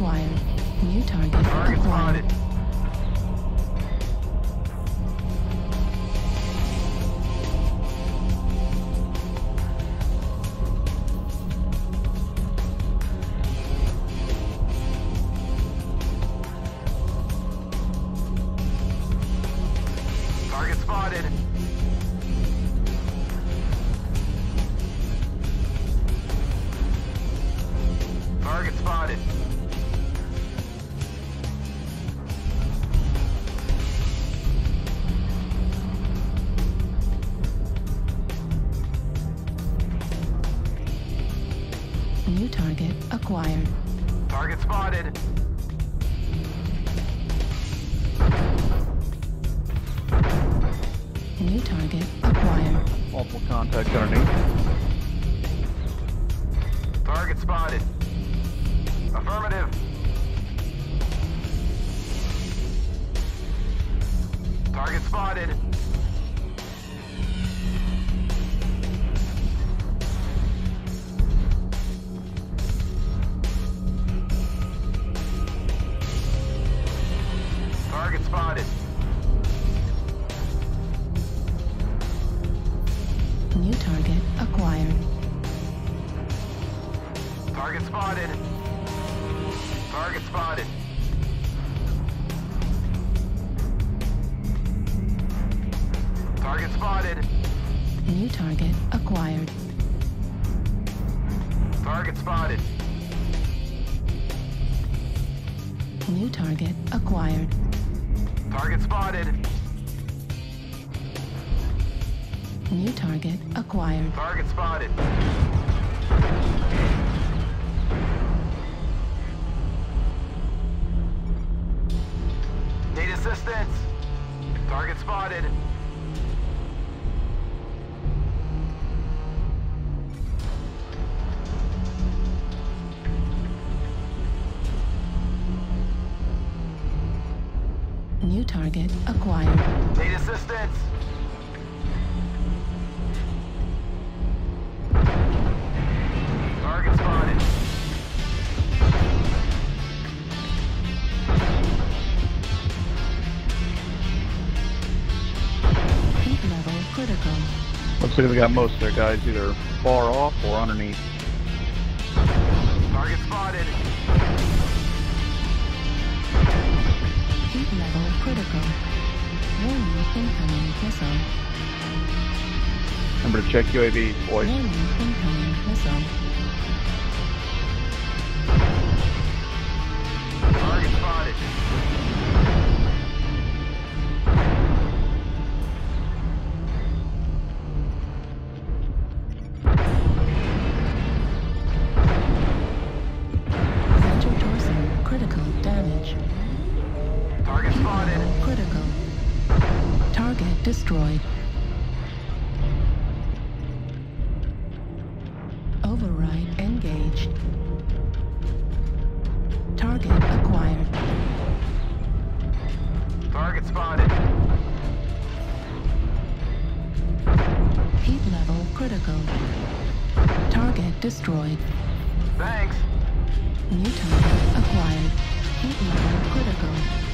Acquired. New target acquired. New target acquired. Target spotted. New target acquired. Multiple contacts underneath. Target spotted. Target acquired. Target spotted. New target acquired. Target spotted. New target acquired. Target spotted. Need assistance. Target spotted. Target acquired. Need assistance. Target spotted. Heat level critical. Looks like we got most of their guys either far off or underneath. Target spotted. Heat level critical. Warning incoming missile. Remember to check UAV, boys. Warning incoming missile. Target spotted. Major torso critical damage. Target spotted. Critical. Target destroyed. Override engaged. Target acquired. Target spotted. Heat level critical. Target destroyed. Thanks. New target acquired. Heat level critical.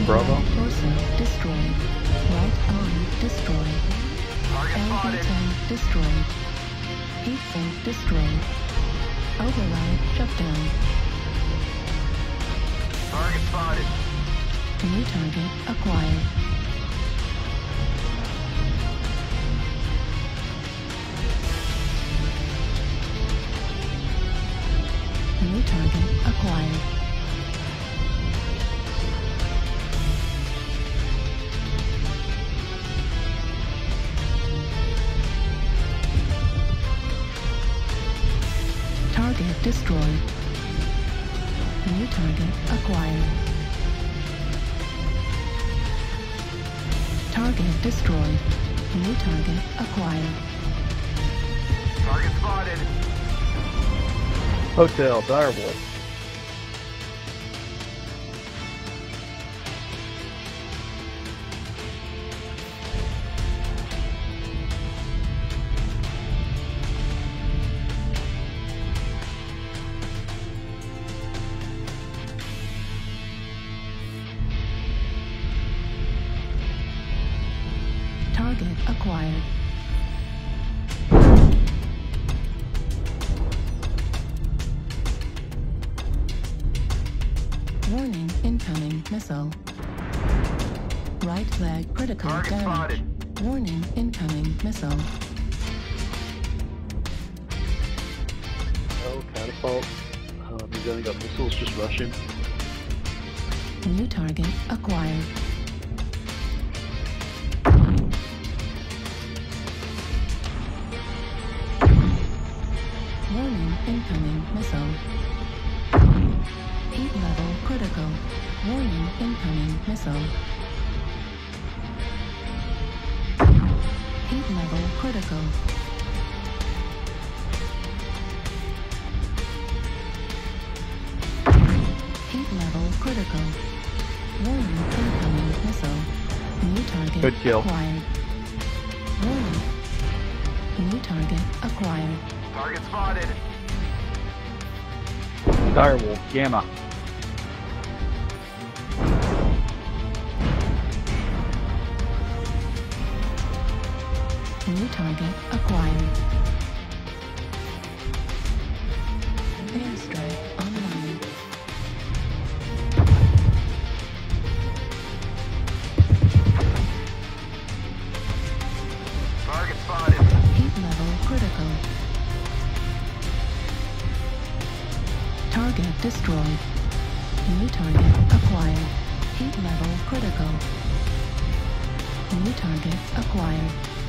On Bravo. Right torso destroyed. Right arm destroyed. Target spotted. LV-10 destroyed. Heat sink destroyed. Override shut down. Target spotted. New target acquired. New target acquired. Destroyed. New target acquired. Target destroyed. New target acquired. Target spotted. Hotel, Direwolf. Acquired. Warning incoming missile. Right leg critical Target damage. spotted. Warning incoming missile. Oh, catapult. Um, he's only got missiles, just rush him. New target acquired. Warning incoming missile. Heat level critical. Warning incoming missile. Heat level critical. Heat level critical. Warning incoming missile. New target Good kill. acquired. Warning. New target acquired. Target spotted. Direwolf, Gamma. New target acquired. Target destroyed. New target acquired. Heat level critical. New target acquired.